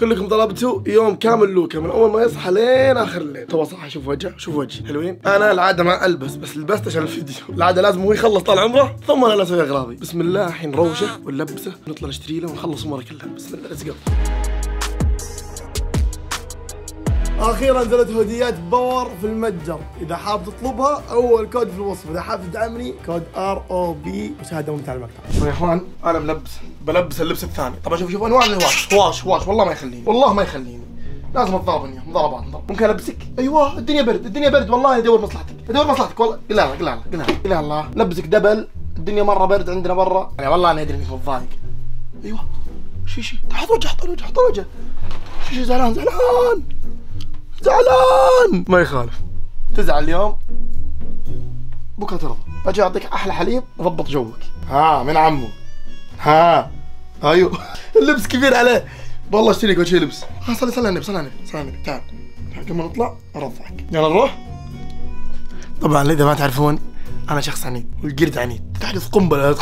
كلكم طلبتوا يوم كامل لوكا من أول ما يصحى لين آخر الليل. تو صح شوف وجهه شوف وجهي حلوين؟ أنا العادة ما ألبس بس لبست عشان الفيديو. العادة لازم هو يخلص طال عمره ثم أنا أسوي أغراضي. بسم الله الحين نروشه ونلبسه ونطلع نشتري له ونخلص أموره كلها. بسم الله let's go أخيرا نزلت هوديات Power في المتجر. إذا حاب تطلبها أول كود في الوصف. إذا حاب تدعمني code R O B مشاهدة ممتعة المقطع يا إخوان أنا ملبس بلبس اللبس الثاني. طبعا شوف شوف أنواع الهواش هواش هواش والله ما يخليني. والله ما يخليني. لازم أتضارب إني مضاربات. مضاربات ممكن ألبسك؟ أيوه الدنيا برد. الدنيا برد. والله أدور مصلحتك. أدور مصلحتك. والله لا لا لا لا الله لبسك دبل. الدنيا مرة برد عندنا برا يعني والله أنا أدري إنك متضايق أيوه. شي شي. حط وجه حط وجه حط وجه. شي شي زعلان زعلان. زعلان! ما يخالف. تزعل اليوم؟ بكرة ترضى. أجي أعطيك أحلى حليب ضبط جوك. ها من عمو. ها. أيوه. اللبس كبير عليه. والله اشتري لك شيء لبس. ها صلي صلي على النبي صلي على النبي صلي على النبي. تعال قبل ما نطلع أرضعك. يلا نروح. طبعا إذا ما تعرفون أنا شخص عنيد والقرد عنيد. تحدث قنبلة.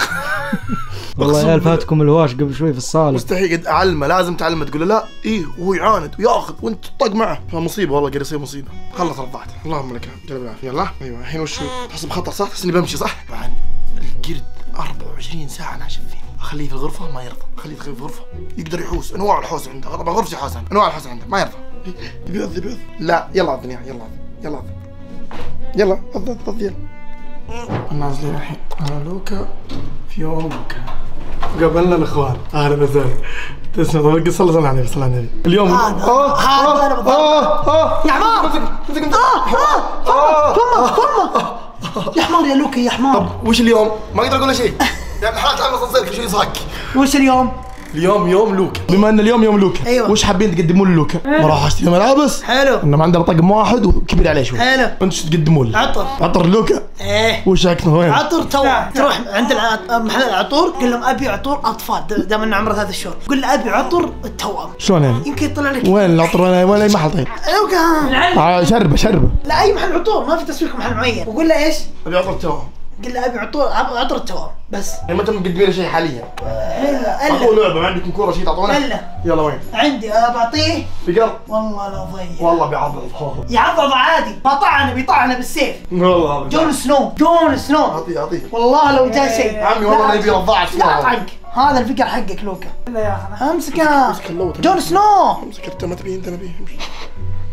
والله يا بالله. فاتكم الواش قبل شوي في الصالة. مستحيل قد أعلمه لازم تعلمه. تقول له لا إيه وهو يعاند وياخذ وأنت تطق معه. فمصيبه والله قاعد يصير مصيبة. خلص رضعت اللهم لك الحمد. جل بالعافيه يلا. أيوه الحين وش تحس بخطر صح؟ تحس اني بمشي صح؟ طبعا القرد 24 ساعة ناشف فيني أخليه في الغرفة ما يرضى. أخليه في الغرفة. يقدر يحوس. أنواع الحوس عنده. طبعا غرفتي حوس عنده. أنواع الحوس عنده. ما يرضى. يبي يعض يبي يعض. لا يلا عضني يلا. يلا. يلا عض يلا نازلين الحين أنا لوكا في يوم لوكا قابلنا الإخوان. أهلا وسهلا. تسلم. طب صلى صلى على النبي صلى على النبي اليوم هذا- آه، هذا آه، أنا بالضبط. آه، آه. يا. مسك مسك فمك يا حمار يا لوكا يا حمار وش اليوم؟ ما أقدر أقول شيء. يعني حالة تعمل صنصير كل شيء يصحك وش اليوم؟ اليوم يوم لوكا. بما أن اليوم يوم لوكا أيوة. وش حابين تقدمون للوكا؟ ما راح أشتري ملابس. حلو. انما عندنا طقم واحد وكبير عليه شوي. حلو. أنتم إيش تقدمون له؟ عطر. عطر لوكا؟ إيه. وش أكثر وين؟ عطر تو. تروح عند الع- محل العطور قل لهم أبي عطور أطفال دام إنه عمره ثلاث شهور. قل له أبي عطر التوأم. شلون يعني؟ يمكن يطلع لك وين العطر؟ وين وين أي محل طيب؟ لوكا آه، شربة شربة. لا أي محل عطور ما في تسويق محل معين. وقول له إيش؟ أبي عطر توهم قل له أبي عطور عطر التوأم بس. يعني ما أنتم مقدمين شيء حاليا. الا أعطوه الا لعبة ما عندكم كورة شيء تعطونه؟ إلا. يلا وين؟ عندي بعطيه بقر والله لا ضيع. والله بيعضل يعضض عادي. ما طعنه بيطعنه بالسيف. والله جون سنو جون سنو أعطيه أعطيه. والله لو جاء شيء. عمي والله لا يبي رضاعة لا سيارة. طعنك هذا الفقر حقك لوكا. لا يا امسكه أمسك اللوت. جون سنو سكرت ما تبي أنت نبي. امشي.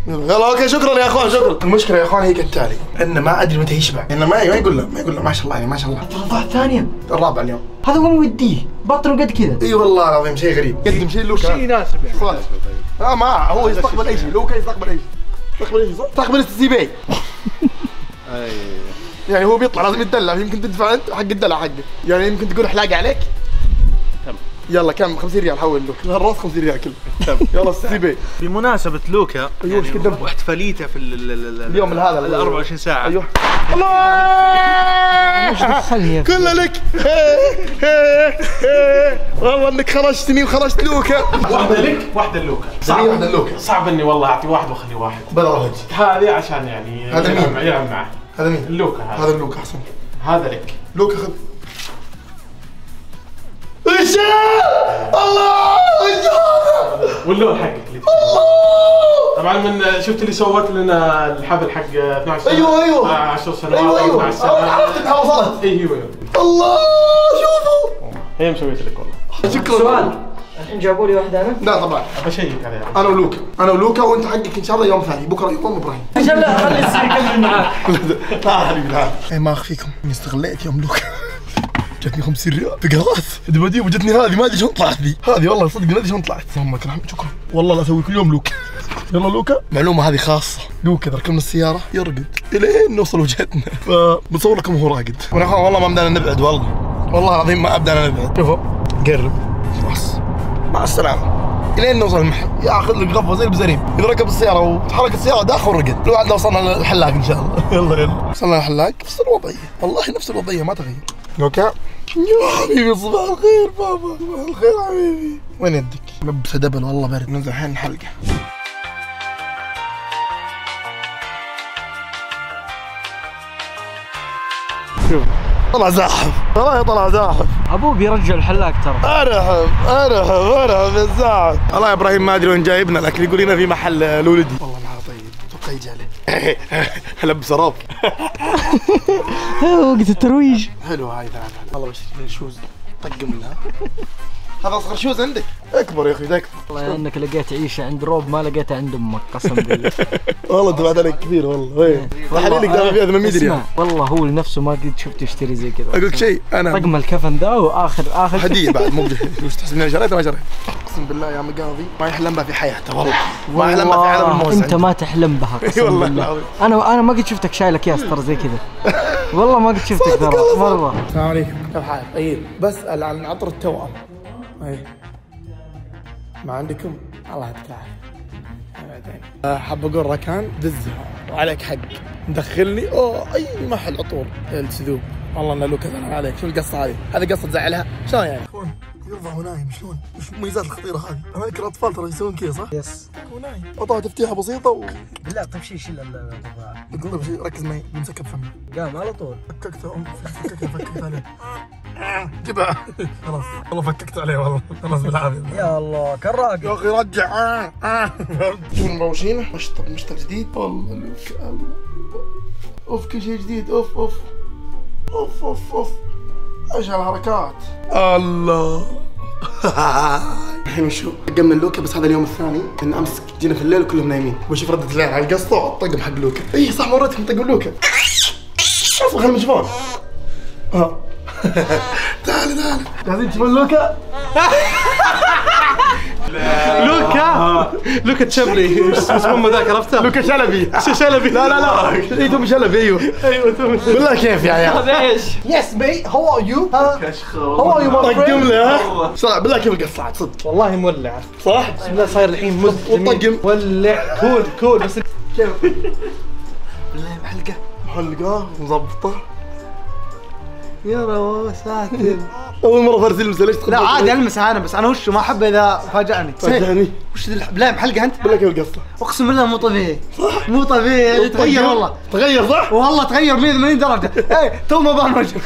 يلا okay شكرا يا إخوان شكرا. المشكلة يا إخوان هي كالتالي انه ما أدري متى يشبع. انه ما ما يقول له ما يقول له ما شاء الله يعني ما شاء الله. الرضاعة الثانية. الرابع اليوم. هذا هو يوديه بطنه قد كذا. إي والله العظيم شيء غريب. قدم شيء لوكا شيء يناسب يعني. لا ما هو يستقبل أي شيء لوكا يستقبل أي شيء. يستقبل أي شيء صح؟ يستقبل السي بي. يعني هو بيطلع لازم يتدلع. يمكن تدفع أنت حق الدلع حقه. يعني يمكن تقول حلاقة عليك. يلا كم؟ 50 ريال حول له الراس 50 ريال كله. يلا السي بي بمناسبة لوكا أيوه، إيش قدمت؟ واحتفاليته في ال- ال- ال- اليوم هذا ال 24 ساعة. أيوه. أخي. كله لك. والله إنك خرجتني وخرجت لوكا. واحدة لك واحدة لوكا. صعب. واحدة لوكا. صعب إني والله أعطي واحد وأخلي واحد. بلا وجه هذه عشان يعني هذا مين؟ يلعب- يلعب معه هذا مين؟ اللوكا هذا. هذا لوكا أحسن. هذا لك. لوكا خذ. إيش الله! إيش هذا واللون حقك اللي طبعا من شفت اللي سوت لنا الحفل حق 12 سنة؟ أيوه، أيوه. آه، 10 سنوات أيوه أيوه. 12 سنة. عرفت انها وصلت أيوه أيوه الله! شوفوا! هي مسويت لك والله. شكرا. سؤال. الحين جابوا لي واحدة أنا؟ لا طبعا. بشيك عليها. أنا ولوكا. أنا ولوكا وأنت حقك إن شاء الله يوم ثاني. بكرة يوم إبراهيم. عشان لا خلي السير يكمل معاك. لا حبيبي لا. اي ما أخفيكم. إني استغليت يوم لوكا. جتني 50 ريال فقرات دباديب وجتني هذه ما أدري شلون طلعت ذي هذه والله صدق ما أدري شلون طلعت. اللهم لك الحمد شكرا. والله لا أسوي كل يوم لوكا. يلا لوكا. معلومة هذه خاصة. لوكا إذا ركبنا السيارة يرقد. الين نوصل وجهتنا. فبصور لكم وهو راقد. والله ما بدنا نبعد والله. والله العظيم ما بدنا نبعد. شوفوا. قرب. بس مع السلامة. الين نوصل المحل. ياخذ لك غفوة زي البزريم إذا ركب السيارة وتحرك السيارة داخل رقد لو عاد وصلنا للحلاق إن شاء الله. يلا يلا. وصلنا للحلاق؟ نفس الوضعية. والله نفس الوضعية ما تغير. okay يا حبيبي صباح الخير بابا. صباح الخير حبيبي. وين يدك؟ لبسه double والله برد. ننزل الحين الحلقة. شوف. طلع زاحف. والله طلع زاحف. ابوه بيرجع الحلاق ترى. ارحب ارحب ارحب يا زاحف. والله يا إبراهيم ما أدري وين جايبنا لكن يقول لنا في محل لولدي. والله. يجي عليه لبس راب وقت الترويج. حلو هاي تعال والله بشتري شوز طقم لها هذا أصغر شوز عندك. أكبر يا أخي ده اكبر والله إنك لقيت عيشه عند روب ما لقيتها عند أمك قسم بالله. والله أنت بعد عليك كثير والله. تحليلك دائما فيها 800 اسمع ريال والله هو لنفسه ما قد شفته يشتري زي كذا. أقول لك شيء أنا طقم الكفن ذا واخر آخر هدية بعد مو وش تحسب إني شريتها ما شريت أقسم بالله يا مقاضي ما يحلم بها في حياته والله. ما يحلم بها في عالم الموز أنت. ما تحلم بها قسم والله بالله. العظيم. أنا أنا ما قد شفتك شايل اكياس ترى زي كذا. والله ما قد شفتك ترى مره السلام عليكم. كيف حالك؟ طيب بسأل عن عطر التوأم. اي ما عندكم؟ الله بعدين أه، حاب أقول ركان؟ دزها وعليك حق. مدخلني أوه أي محل عطور الكذوب والله إنه له كذا عليك. شو القصة هذه؟ هذه قصة تزعلها؟ شلون يعني؟ يرضع ونايم شلون؟ وش المميزات الخطيرة هذه؟ أنا أذكر الاطفال ترى يسوون كذا صح؟ يس. ونايم اعطاه تفتيحة بسيطة و لا طيب شيل شيل الضباع يقول طيب شيء ركز معي. بمسكها بفمي. قام على طول. فككته أم فككته فككت عليه. جبها خلاص. والله فككت عليه والله. خلاص بالعافية. يا الله كراك يا أخي رجع. آه آه. شوف مروشين مشطب مشطب جديد. والله. أوف كل شيء جديد. أوف أوف. أوف أوف أوف. إيش هالحركات؟ الله. الحين وشو قمنا لوكا بس هذا اليوم الثاني. إن أمس جينا في الليل كلهم نايمين. بشوف ردة العيال على القصة. الطقم حق لوكا. اي صح مرتكم طقم لوكا. أصلا خلينا نشوفون ها. تعال تعال. جاهزين تشوفون لوكا. لوكا؟ لوكا شيلبي إيش اسمه ذاك عرفته؟ لوكا شلبي. شلبي. لا لا لا. اي توم شلبي أيوه. أيوه توم بالله كيف يا عيال. إيش؟ yes me how are you who you طقم له صح بالله كيف عاد صدق. والله مولع. صح؟ بسم الله صاير الحين مز والطقم ولع cool cool بس بالله محلقة محلقة مظبطة يا روا ساتر أول مرة فارس يلمسها ليش تخبط؟ لا عادي المسها أنا بس أنا وش ما أحب إذا فاجأني. فاجأني. وش ذي لا محلقه أنت؟ بالله كيف القصة. أقسم بالله مو طبيعي. مو طبيعي تغير؟ والله. تغير صح؟ والله تغير 180 درجة. إيه تو ما بان وجهك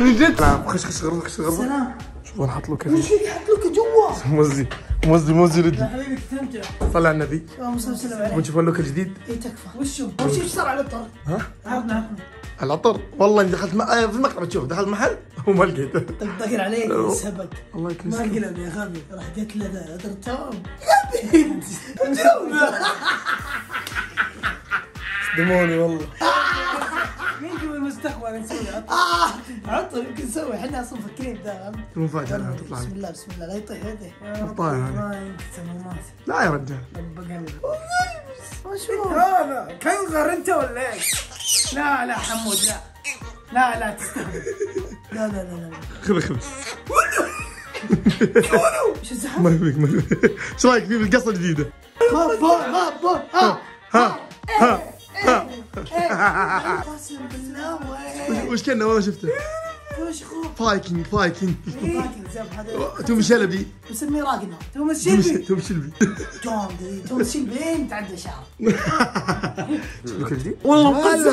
من جد؟ نعم خش خش غرفة خش غرفة سلام. شوف أنا حاط له وش حط لك جوا موزي موزي موزي ردي حبيبي استمتع صلى على النبي. اللهم صل وسلم عليه. ونشوف اللوك الجديد اي تكفى. وشو اول صار على الطار؟ ها؟ عرضنا عرضنا العطر؟ والله إني دخلت. آه، في المكتبة تشوف دخلت محل وما لقيته. طقطق عليك سبق الله ما يكرمك انقلب يا غبي راح جت له ذا عذر توم. دموني والله. مين جوا المستقبل نسوي عطر؟ يمكن نسوي إحنا أصلا مفكرين بذا. مفاجأة الآن تطلع بسم الله بسم الله. لا يطيح يده طايح. ما يمكن لا يا رجال. رب قلبي. وشو هذا كنغر انت ولا إيش؟ لا لا حمود لا. لا لا تستهبل لا لا لا لا خذ خذ. إيش الزحمه؟ ما يبيك ما يبيك إيش رايك فيه بالقصة الجديدة؟ ما با ما با ها ها ها قسم بالله وش كنا والله شفته. خوف فايكنج فايكنج. باكل زب هذا توم شلبي توماس توم توم شلبي جون دي توماس شيلبي لين تعدى شعر. لوك الجديد والله مقزع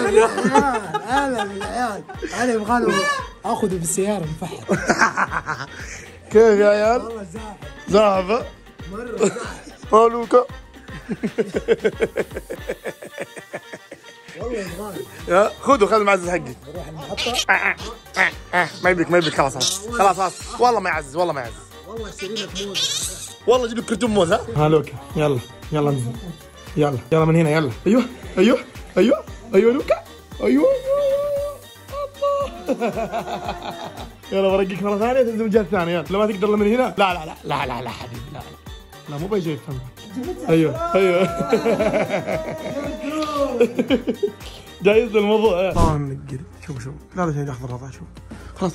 هلا بالعيال أنا يبغى آخذه بالسيارة نفحر كيف يا عيال؟ والله زاحف. زعفة مرة زاحف. ها لوكا والله خذوا خذ المعزز حقي. نروح المحطه ما يبيك ما يبيك خلاص خلاص خلاص والله ما يعزز والله ما يعزز. والله اشتري لك موز والله جيب لك كرتون موز ها ها لوكا يلا يلا انزل يلا يلا من هنا يلا. أيوه أيوه أيوه أيوه لوكا. أيوه يلا برقيك مرة ثانية تنزل من جهة ثانية. يلا. لو ما تقدر من هنا. لا لا لا لا لا لا حبيبي لا لا. لا مو باي شيء فهمت أيوه أيوه. جايز الموضوع. إيه طبعا نقر شوف شوف. لا لا شيء لحظه الرضا شوف. خلاص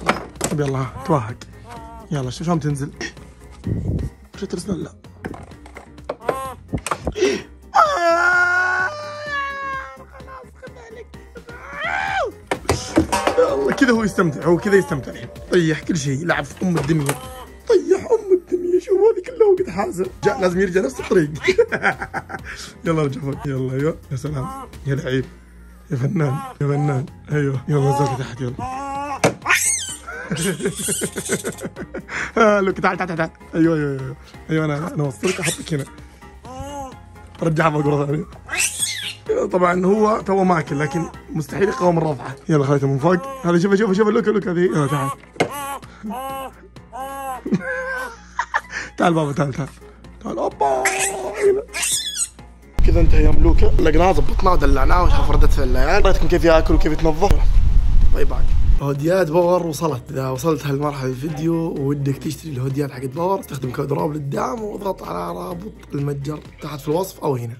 طب يلا ها توهق يلا شوف شلون تنزل شو ترسل؟ لا. الله كذا هو يستمتع هو كذا يستمتع. الحين طيح كل شيء لعب في أم الدنيا. كلها وقت حازم جاء لازم يرجع نفس الطريق. يلا رجع فوق يلا أيوه يا سلام. يا لعيب. يا فنان. يا فنان. أيوه. يلا نزلك تحت يلا. آه، لوك تعال تعال تعال. أيوه أيوه أيوه. أيوه أنا أنا اوصلك احطك هنا. رجعها فوق مره ثانية طبعا هو تو ماكل لكن مستحيل يقاوم الرفعة. يلا خليته من فوق. هذا شوف شوف شوف look look هذه. يلا تعال. تعال بابا تعال تعال تعال أوبا. كذا انتهى يا ملوكه حلقناه ضبطناه ودلعناه وحفردت في وريتكم كيف ياكل وكيف يتنظف؟ bye bye هوديات باور وصلت. إذا وصلت هالمرحلة الفيديو ودك تشتري الهوديات حقت باور استخدم كود روب للدعم واضغط على رابط المتجر تحت في الوصف أو هنا.